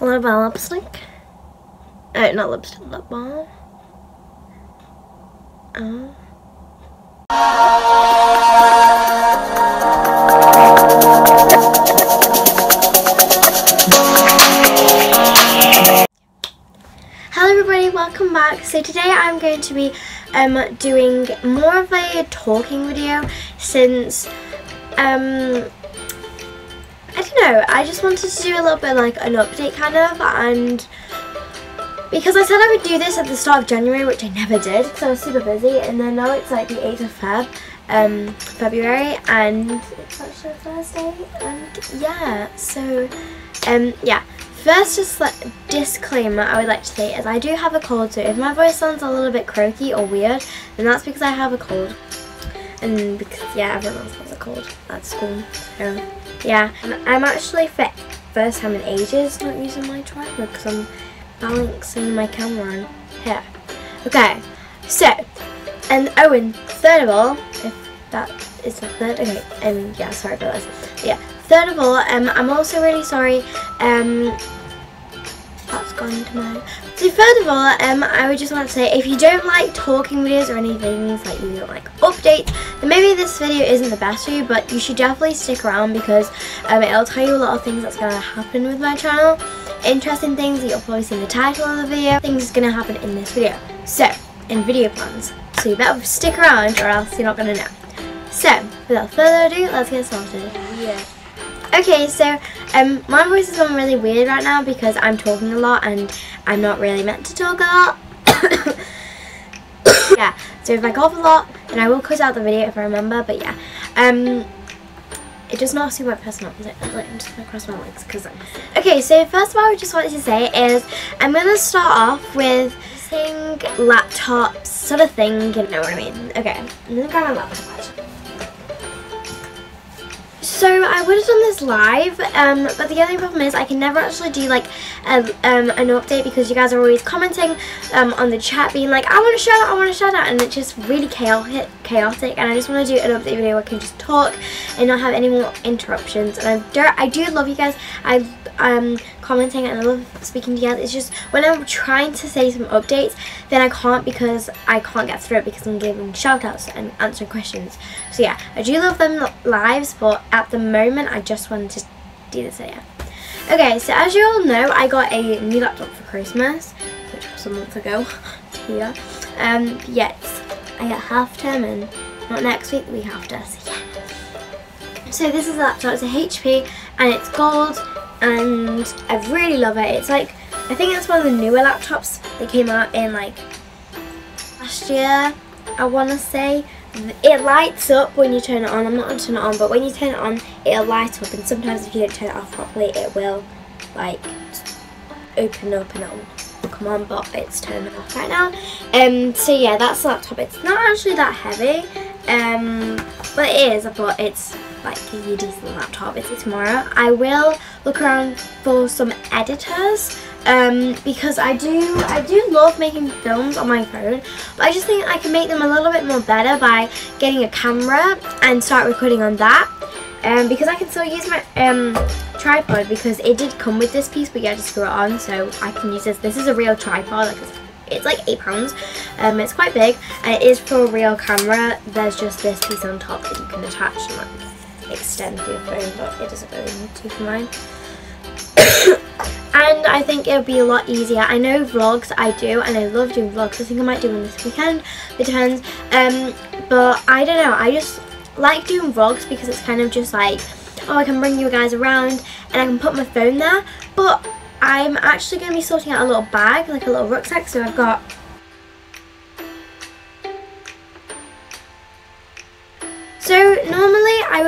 A little bit of lipstick. Oh, not lipstick, lip balm. Oh. Hello everybody, welcome back. So today I'm going to be um, doing more of a talking video since um, I don't know, I just wanted to do a little bit like an update kind of and because I said I would do this at the start of January which I never did because I was super busy and then now it's like the 8th of Feb, um, February and it's actually Thursday and yeah so um, yeah First, just like disclaimer I would like to say is I do have a cold, so if my voice sounds a little bit croaky or weird, then that's because I have a cold. And because, yeah, everyone else has a cold at school. So, yeah. I'm actually, for first time in ages, not using my tripod because I'm balancing my camera on here. Okay, so, and and third of all, if that is not third, okay, and yeah, sorry for this. Yeah, third of all, um, I'm also really sorry, um, that's gone to my... So third of all, um, I would just want to say, if you don't like talking videos or anything, like you don't like updates, then maybe this video isn't the best for you, but you should definitely stick around because um, it'll tell you a lot of things that's going to happen with my channel. Interesting things you'll probably see in the title of the video, things that's going to happen in this video. So, in video plans. So you better stick around or else you're not going to know. So, without further ado, let's get started. Yeah. Okay, so um, my voice is going really weird right now because I'm talking a lot and I'm not really meant to talk a lot. yeah, so if I cough a lot, then I will cut out the video if I remember, but yeah. Um, it does not suit my personality. I'm just to cross my legs because I'm... Okay, so first of all, I just wanted to say is I'm going to start off with using laptops sort of thing, you know what I mean. Okay, I'm to grab my laptop. So I would have done this live, um, but the only problem is I can never actually do like a, um, an update because you guys are always commenting um, on the chat being like, I want to shout out, I want to shout out, and it's just really chaotic, chaotic, and I just want to do an update video where I can just talk and not have any more interruptions. And I do, I do love you guys. I um, commenting and I love speaking to you guys. It's just when I'm trying to say some updates, then I can't because I can't get through it because I'm giving shout outs and answering questions. So yeah, I do love them lives, but at the moment I just wanted to do this video. Okay, so as you all know, I got a new laptop for Christmas, which was a month ago here. Um, yes, I got half term and not next week, we have to, so yeah. So this is a laptop, it's a HP and it's gold and I really love it. It's like, I think it's one of the newer laptops that came out in like last year, I want to say. It lights up when you turn it on. I'm not going to turn it on, but when you turn it on, it'll light up. And sometimes if you don't turn it off properly, it will like open up and it'll come on, but it's turning off right now. Um, so yeah, that's the laptop. It's not actually that heavy, um, but it is, but it's like a decent laptop. It's tomorrow. I will look around for some editors um, because I do I do love making films on my phone but I just think I can make them a little bit more better by getting a camera and start recording on that um, because I can still use my um, tripod because it did come with this piece but you had to screw it on so I can use this. This is a real tripod like it's, like eight pounds um, it's quite big and it is for a real camera there's just this piece on top that you can attach and like extend for your phone but it doesn't really need to for mine and I think it'll be a lot easier. I know vlogs I do and I love doing vlogs. I think I might do one this weekend. It depends. Um, but I don't know. I just like doing vlogs because it's kind of just like, oh, I can bring you guys around and I can put my phone there. But I'm actually going to be sorting out a little bag, like a little rucksack. So I've got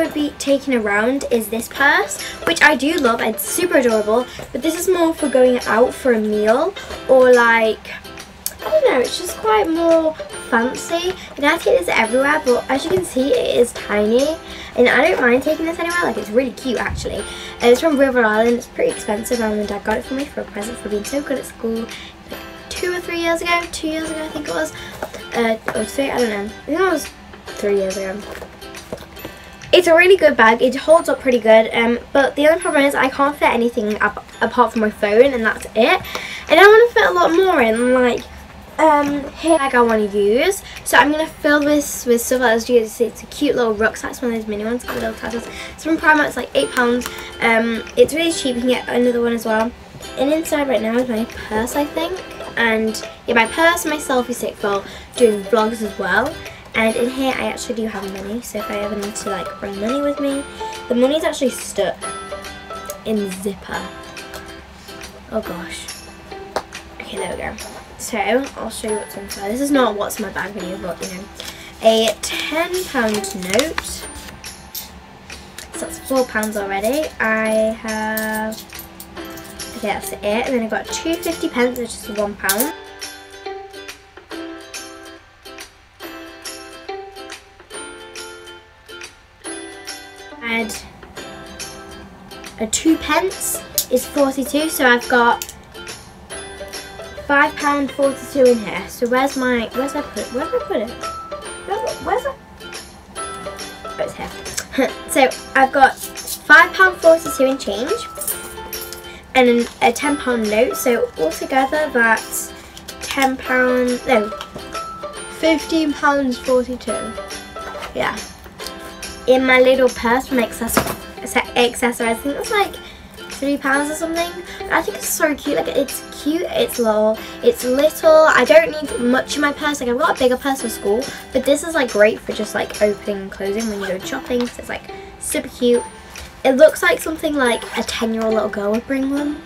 would be taking around is this purse, which I do love and super adorable, but this is more for going out for a meal or like, I don't know, it's just quite more fancy. And I take this everywhere, but as you can see, it is tiny. And I don't mind taking this anywhere, like it's really cute actually. And it's from River Island, it's pretty expensive. My and dad got it for me for a present for being so good at school like two or three years ago, two years ago I think it was. Uh, or three, I don't know. I think it was three years ago. It's a really good bag. It holds up pretty good. Um, but the only problem is I can't fit anything up, apart from my phone, and that's it. And I want to fit a lot more in, like um, here bag I want to use. So I'm going to fill this with stuff as you see. It's a cute little rucksack. It's one of those mini ones with little tassels. It's from Primark. It's like £8. Um, it's really cheap. You can get another one as well. And inside right now is my purse, I think. And yeah, my purse my selfie stick for doing vlogs as well. And in here I actually do have money. So if I ever need to like bring money with me. The money's actually stuck in zipper. Oh gosh. Okay, there we go. So, I'll show you what's inside. This is not what's in my bag video, but you know. A £10 note. So that's £4 already. I have, okay, that's it. And then I've got two 50 pence, which is £1. And a two pence is 42, so I've got five pound forty two in here. So where's my where's I put where did I put it? Where's, where's it? Oh, it's here. so I've got five pound forty two in change and a ten pound note. So altogether that's ten pound no fifteen pounds forty two. Yeah. In my little purse from accessorize I think it's like three pounds or something. I think it's so cute. Like it's cute, it's low, it's little. I don't need much in my purse. Like I've got a bigger purse for school, but this is like great for just like opening and closing when you go shopping. So it's like super cute. It looks like something like a 10 year old little girl would bring them.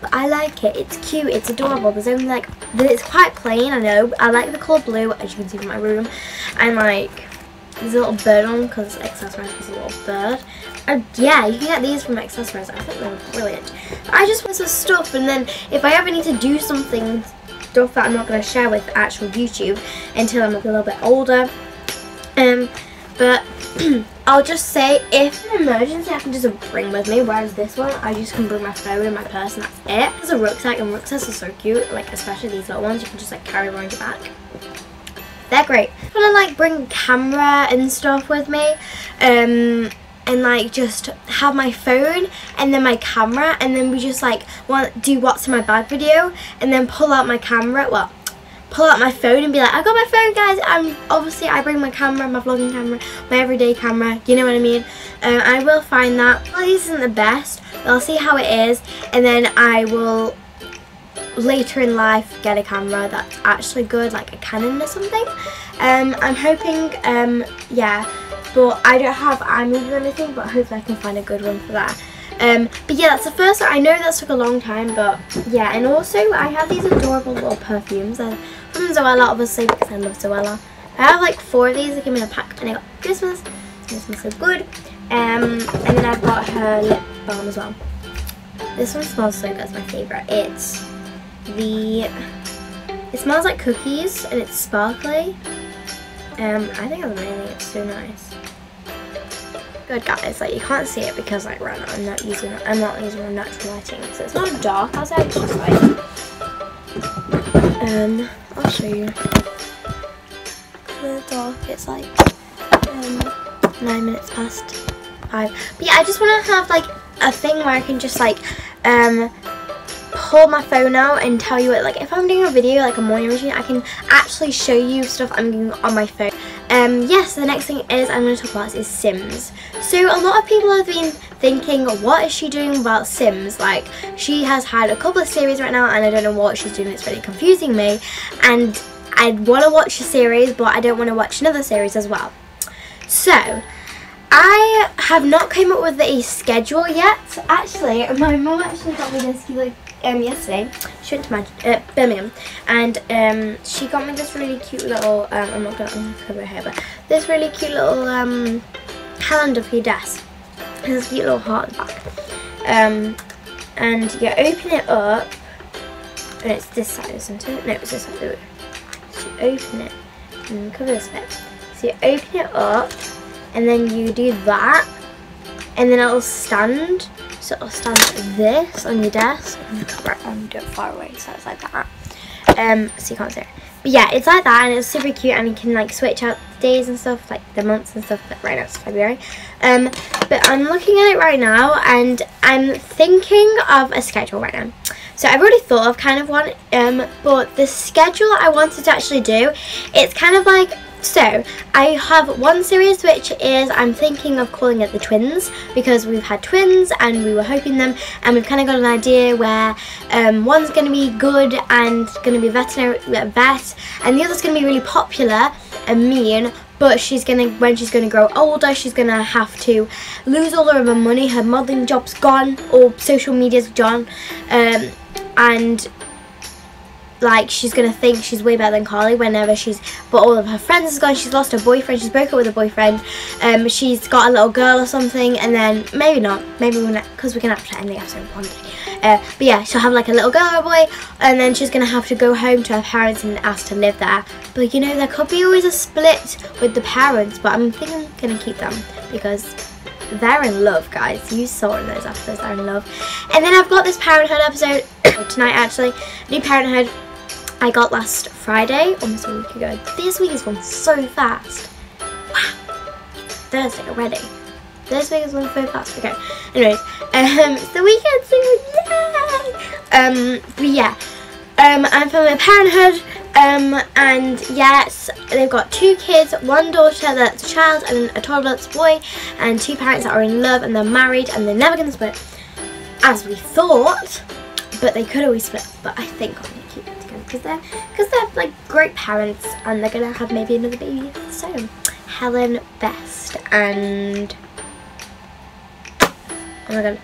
But I like it. It's cute. It's adorable. There's only like, it's quite plain, I know. I like the colour blue, as you can see from my room. And like, there's a little bird on because Accessorize is a little bird. And yeah, you can get these from Accessorize. I think they're brilliant. I just want some stuff and then if I ever need to do something, stuff that I'm not going to share with actual YouTube until I'm a little bit older. Um, but I'll just say if an emergency I can just bring with me, whereas this one I just can bring my phone and my purse and that's it. There's a rucksack and rucksacks are so cute, like especially these little ones you can just like carry around your back. They're great. I want to like bring camera and stuff with me. Um, and like just have my phone and then my camera and then we just like want do what's in my bag video and then pull out my camera well pull out my phone and be like I got my phone guys I'm obviously I bring my camera my vlogging camera my everyday camera you know what I mean uh, I will find that well, this isn't the best but I'll see how it is and then I will later in life get a camera that's actually good like a Canon or something. Um, I'm hoping um, yeah but I don't have iMovie or anything but hopefully I can find a good one for that. Um, but yeah that's the first one. I know that took a long time but yeah and also I have these adorable little perfumes. Uh, from Zoella obviously because I love Zoella. I have like four of these. That came in a pack and I got Christmas. This smells so good. Um, and then I've got her lip balm as well. This one smells so good. It's my favourite it's the it smells like cookies and it's sparkly um, I think I'm amazing. It's so nice. Good guys, like you can't see it because like right now I'm not using I'm not using a natural lighting, so it's not dark outside. It's just like um, I'll show you. The dark. It's like um, nine minutes past five. But yeah, I just want to have like a thing where I can just like um pull my phone out and tell you it like if I'm doing a video like a morning routine I can actually show you stuff I'm doing on my phone. Um yes the next thing is I'm going to talk about is Sims. So a lot of people have been thinking what is she doing about Sims? Like she has had a couple of series right now and I don't know what she's doing. It's really confusing me. And I want to watch a series but I don't want to watch another series as well. So I have not came up with a schedule yet. Actually, my mom actually got me this like um, yesterday. She went to my, uh, Birmingham and um, she got me this really cute little, um, I'm not going to cover her hair, but this really cute little um, calendar for your desk. There's a cute little heart in the back. Um, and you open it up, and it's this side, isn't it? No, it's this side. So you open it, and cover this bit. So you open it up, and then you do that, and then it'll stand so it'll stand like this on your desk. Cover it and do it far away so it's like that. Um, so you can't see it. But yeah, it's like that and it's super cute and you can like switch out the days and stuff, like the months and stuff. But right now it's February. Um, but I'm looking at it right now and I'm thinking of a schedule right now. So I've already thought of kind of one, um, but the schedule I wanted to actually do, it's kind of like so, I have one series which is, I'm thinking of calling it the twins because we've had twins and we were hoping them and we've kind of got an idea where um, one's going to be good and going to be a veterinary vet and the other's going to be really popular and mean but she's gonna when she's gonna grow older she's gonna have to lose all of her money. Her modeling job's gone or social media's gone um, and like she's gonna think she's way better than Carly whenever she's but all of her friends is gone she's lost her boyfriend she's broke up with her boyfriend um she's got a little girl or something and then maybe not maybe we're not because we can actually end the episode one day uh, but yeah she'll have like a little girl or a boy and then she's gonna have to go home to her parents and ask to live there. But you know there could be always a split with the parents but I'm thinking I'm gonna keep them because they're in love guys. You saw in those episodes they're in love. And then I've got this parenthood episode tonight actually. New parenthood I got last Friday, almost a week ago. This week has gone so fast. Wow. Thursday already. This week has gone so fast. Okay. Anyways, um, it's the weekend soon. Yay! Um, but yeah. Um, I'm filming Parenthood. Um, and yes, they've got two kids, one daughter that's a child and a toddler that's a boy, and two parents that are in love and they're married and they're never gonna split, as we thought. But they could always split. But I think because they're because they're like great parents and they're gonna have maybe another baby. So Helen Best and oh my god,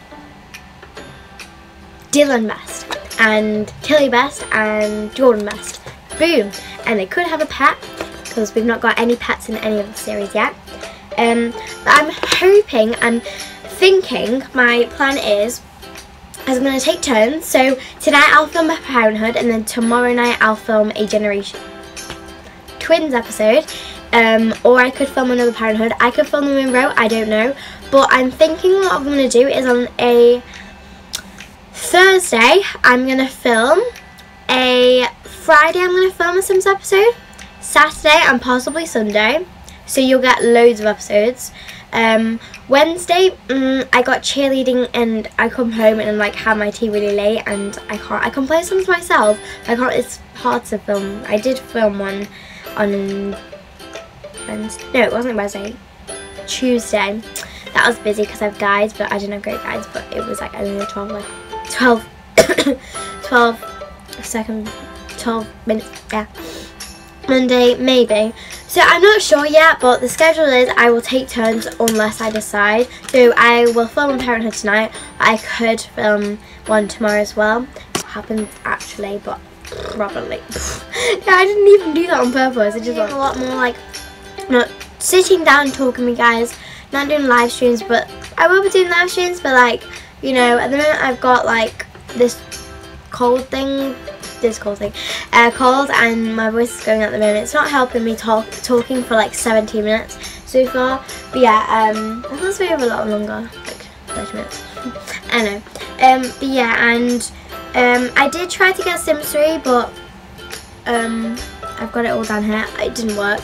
Dylan Best and Kelly Best and Jordan Best. Boom! And they could have a pet because we've not got any pets in any of the series yet. Um, but I'm hoping, I'm thinking, my plan is I'm going to take turns. So tonight I'll film a Parenthood and then tomorrow night I'll film a Generation Twins episode. Um, or I could film another Parenthood. I could film them in row, I don't know. But I'm thinking what I'm going to do is on a Thursday I'm going to film. A Friday I'm going to film a Sims episode. Saturday and possibly Sunday. So you'll get loads of episodes. Um, Wednesday, um, I got cheerleading and I come home and I'm like have my tea really late and I can't, I can play songs myself. I can't, it's hard to film. I did film one on Wednesday, no it wasn't Wednesday, Tuesday. That was busy because I have guides, but I didn't have great guides, but it was like only 12, like 12, 12 second, 12 minutes, yeah. Monday, maybe. So I'm not sure yet, but the schedule is I will take turns unless I decide. So I will film Parenthood tonight. I could film one tomorrow as well. It happens actually, but probably. yeah, I didn't even do that on purpose. I just want a lot more like not sitting down talking to me guys, not doing live streams, but I will be doing live streams, but like, you know, at the moment I've got like this cold thing this cold thing, uh, cold and my voice is going at the moment. It's not helping me talk talking for like 17 minutes so far. But yeah, um, I thought video was a lot longer, like 30 minutes. I know. Um, but yeah, and um, I did try to get Sims 3, but um, I've got it all down here. It didn't work.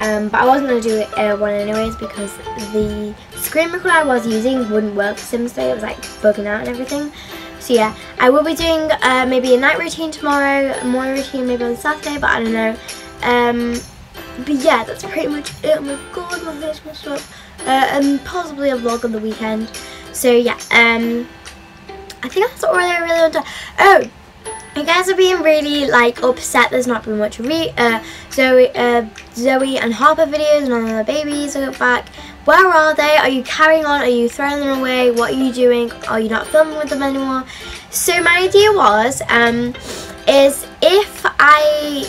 Um, but I wasn't going to do it uh, one anyways because the screen recorder I was using wouldn't work for Sims 3. It was like bugging out and everything. So yeah, I will be doing uh, maybe a night routine tomorrow, a morning routine maybe on Saturday, but I don't know. Um, but yeah, that's pretty much it. Oh my god, my hair's messed up. Uh, and possibly a vlog on the weekend. So yeah, um, I think that's all I really want to. Oh, you guys are being really like upset. There's not been much re uh, Zoe, uh, Zoe and Harper videos, none of the babies are back. Where are they? Are you carrying on? Are you throwing them away? What are you doing? Are you not filming with them anymore? So my idea was, um, is if I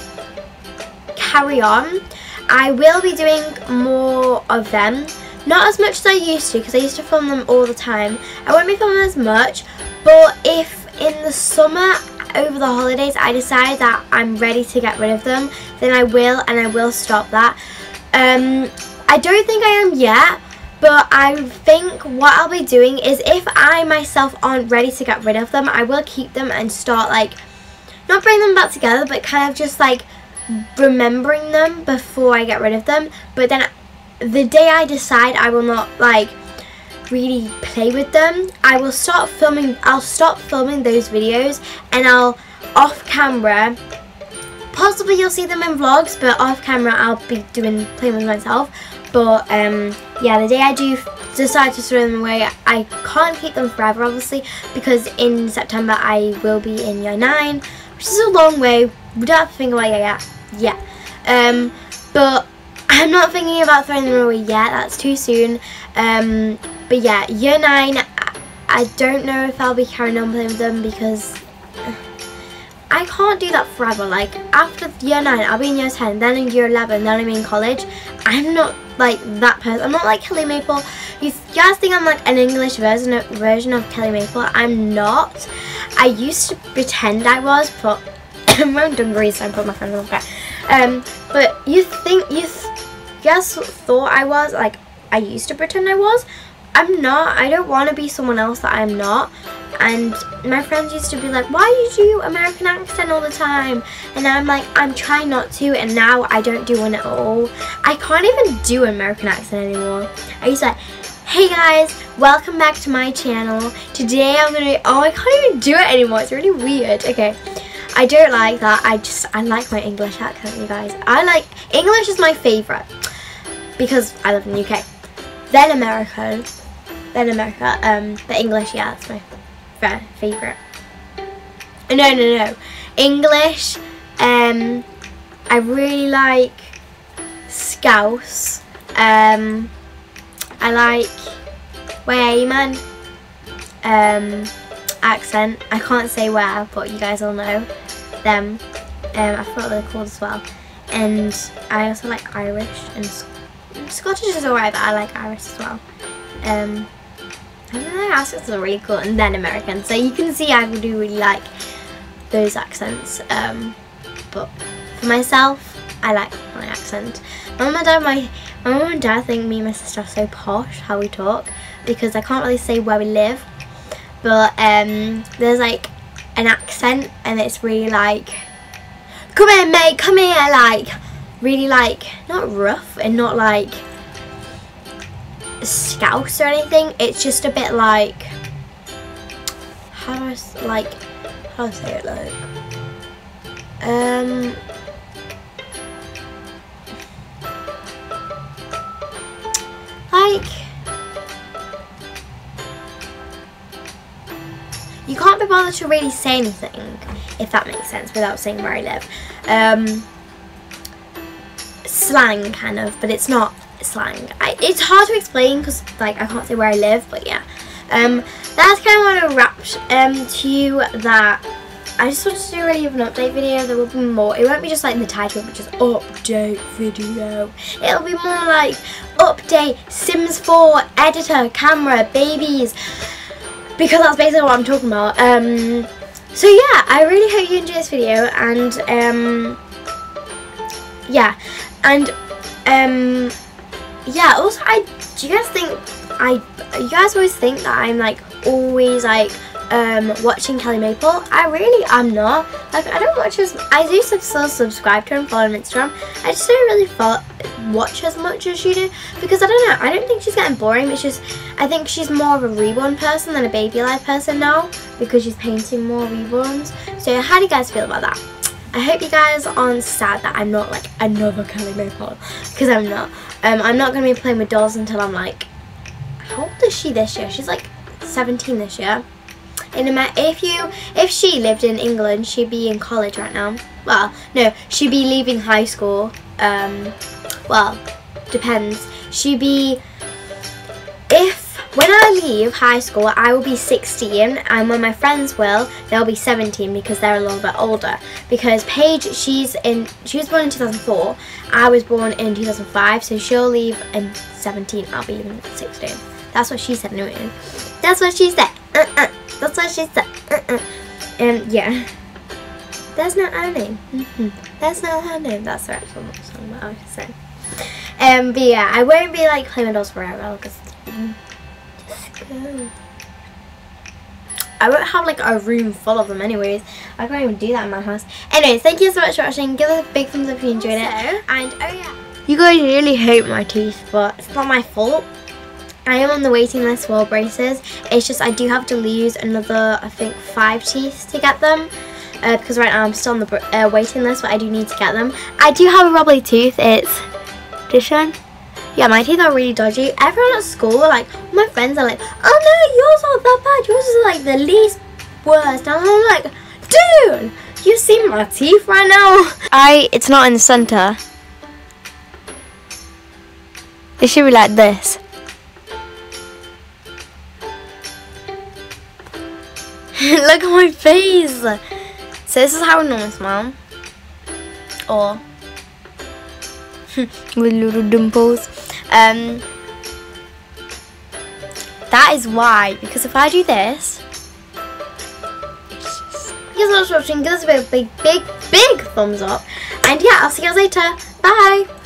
carry on, I will be doing more of them. Not as much as I used to, because I used to film them all the time. I won't be filming as much, but if in the summer over the holidays I decide that I'm ready to get rid of them, then I will and I will stop that. Um, I don't think I am yet, but I think what I'll be doing is if I myself aren't ready to get rid of them, I will keep them and start like not bring them back together, but kind of just like remembering them before I get rid of them. But then the day I decide I will not like really play with them, I will start filming, I'll stop filming those videos and I'll off camera possibly you'll see them in vlogs but off camera I'll be doing playing with myself but um, yeah the day I do decide to throw them away I can't keep them forever obviously because in September I will be in year 9 which is a long way. We don't have to think about it yet yeah um, but I'm not thinking about throwing them away yet that's too soon. Um, but yeah year 9 I don't know if I'll be carrying on playing with them because I can't do that forever. Like after year 9, I'll be in year 10, then in year 11, then I'm in college. I'm not like that person. I'm not like Kelli Maple. You guys think I'm like an English version of, version of Kelli Maple. I'm not. I used to pretend I was, but I'm done research. I put my friends on the Um, but you think you th guys thought I was like I used to pretend I was. I'm not. I don't want to be someone else that I'm not. And my friends used to be like why do you do American accent all the time? And I'm like I'm trying not to and now I don't do one at all. I can't even do American accent anymore. I used to like hey guys welcome back to my channel. Today I'm gonna oh I can't even do it anymore. It's really weird. Okay. I don't like that. I just I like my English accent you guys. I like English is my favorite because I live in the UK then America then America um the English yeah that's my favourite. No, no, no. English, um, I really like Scouse. Um, I like Wayman um, accent. I can't say where, but you guys all know them. Um, I thought they're called as well. And I also like Irish and Scottish is alright, but I like Irish as well. Um, then accents are really cool and then American. So you can see I do really like those accents. Um, but for myself, I like my accent. My mum and dad, my, my mum and dad think me and my sister are so posh how we talk because I can't really say where we live. But um, there's like an accent and it's really like, come here mate, come here, like really like, not rough and not like scouse or anything. It's just a bit like how do I like how do I say it like um like you can't be bothered to really say anything if that makes sense without saying where I live um slang kind of but it's not I, it's hard to explain because like I can't say where I live, but yeah. Um, that's kind of what I wrapped um, to you that I just wanted to do really of an update video. There will be more. It won't be just like in the title, which is update video. It'll be more like update Sims 4 editor, camera, babies. Because that's basically what I'm talking about. Um, so yeah, I really hope you enjoy this video and um, yeah, and um, yeah, also, I do you guys think I you guys always think that I'm like always like um, watching Kelli Maple. I really am not. Like I don't watch as I do still subscribe to her and follow on Instagram. I just don't really follow, watch as much as she do because I don't know. I don't think she's getting boring. It's just I think she's more of a reborn person than a baby alive person now because she's painting more reborns. So how do you guys feel about that? I hope you guys aren't sad that I'm not like another Kelli Maple because I'm not. Um, I'm not going to be playing with dolls until I'm like, how old is she this year? She's like 17 this year. In a if you, if she lived in England, she'd be in college right now. Well, no, she'd be leaving high school. Um, well, depends. She'd be, if when I leave high school, I will be 16 and when my friends will, they'll be 17 because they're a little bit older. Because Paige, she's in, she was born in 2004, I was born in 2005, so she'll leave in 17, I'll be in 16. That's what she said, no, That's what she said, uh -uh. That's what she said, uh And yeah. That's not her name. Mm -hmm. That's not her name. That's the actual song that I was just saying. Um, but yeah, I won't be like playing dolls forever because I won't have like a room full of them anyways. I can't even do that in my house. Anyways, thank you so much for watching. Give us a big thumbs up if you enjoyed Also- it. And oh yeah, you guys really hate my teeth, but it's not my fault. I am on the waiting list for braces. It's just I do have to lose another, I think, five teeth to get them. Uh, because right now I'm still on the uh, waiting list, but I do need to get them. I do have a wobbly tooth. It's this one. Yeah, my teeth are really dodgy. Everyone at school, like my friends, are like, "Oh no, yours aren't that bad. Yours is like the least worst." And I'm like, "Dude, you see my teeth right now?" I. It's not in the center. It should be like this. Look at my face. So this is how I normally smile. Or with little dimples. Um, that is why, because if I do this, Thank you so much for watching. Give us a big, big, big thumbs up. And yeah, I'll see you guys later. Bye.